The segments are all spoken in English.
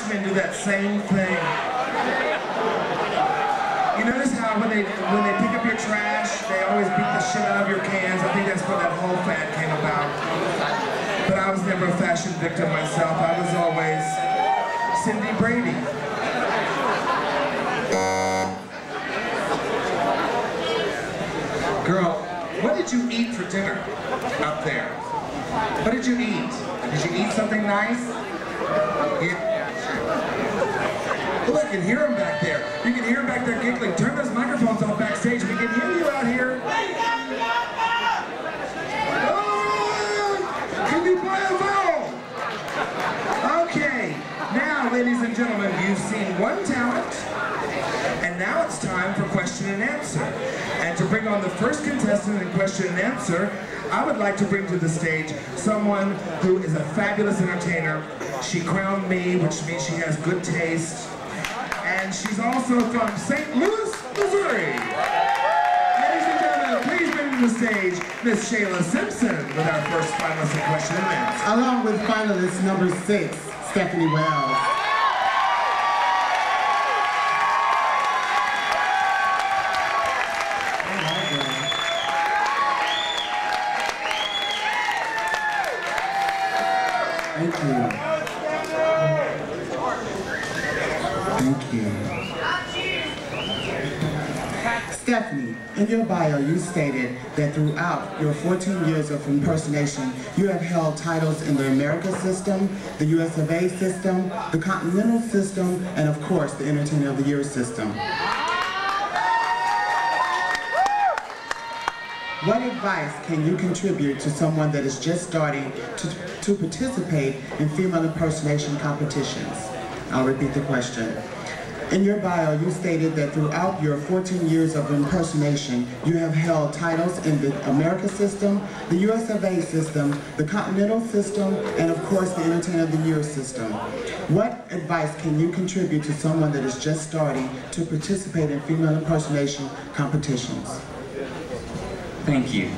freshmen do that same thing. You notice how when they when they pick up your trash, they always beat the shit out of your cans. I think that's where that whole fad came about. But I was never a fashion victim myself. I was always Cindy Brady. Girl, what did you eat for dinner up there? What did you eat? Did you eat something nice? Yeah. Oh, I can hear him back there. You can hear him back there giggling. Turn those microphones off backstage. We can hear you out here. Oh, can you play a vowel? Okay. Now, ladies and gentlemen, you've seen one talent, and now it's time for question and answer. And to bring on the first contestant in question and answer, I would like to bring to the stage someone who is a fabulous entertainer. She crowned me, which means she has good taste. And she's also from St. Louis, Missouri. Ladies and gentlemen, please bring to the stage Miss Shayla Simpson with our first finalist in question and answer. Along with finalist number six, Stephanie Wells. Thank you. Thank you. Stephanie, in your bio, you stated that throughout your 14 years of impersonation, you have held titles in the America System, the US of A System, the Continental System, and of course, the Entertainer of the Year System. What advice can you contribute to someone that is just starting to, to participate in female impersonation competitions? I'll repeat the question. In your bio, you stated that throughout your 14 years of impersonation, you have held titles in the America System, the US of A System, the Continental System, and of course the Entertainer of the Year System. What advice can you contribute to someone that is just starting to participate in female impersonation competitions? Thank you.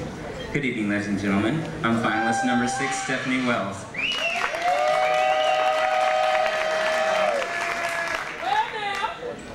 Good evening, ladies and gentlemen. I'm finalist number six, Stephanie Wells.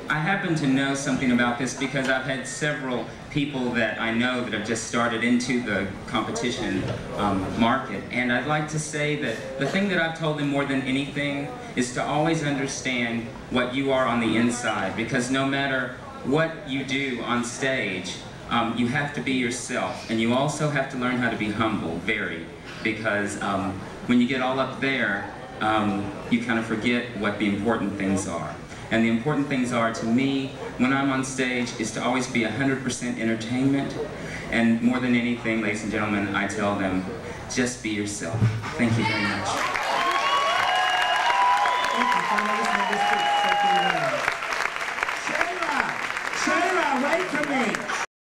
I happen to know something about this because I've had several people that I know that have just started into the competition um, market. And I'd like to say that the thing that I've told them more than anything is to always understand what you are on the inside because no matter what you do on stage, um, you have to be yourself. And you also have to learn how to be humble, very, because um, when you get all up there, um, you kind of forget what the important things are. And the important things are to me, when I'm on stage, is to always be 100% entertainment. And more than anything, ladies and gentlemen, I tell them, just be yourself. Thank you very much.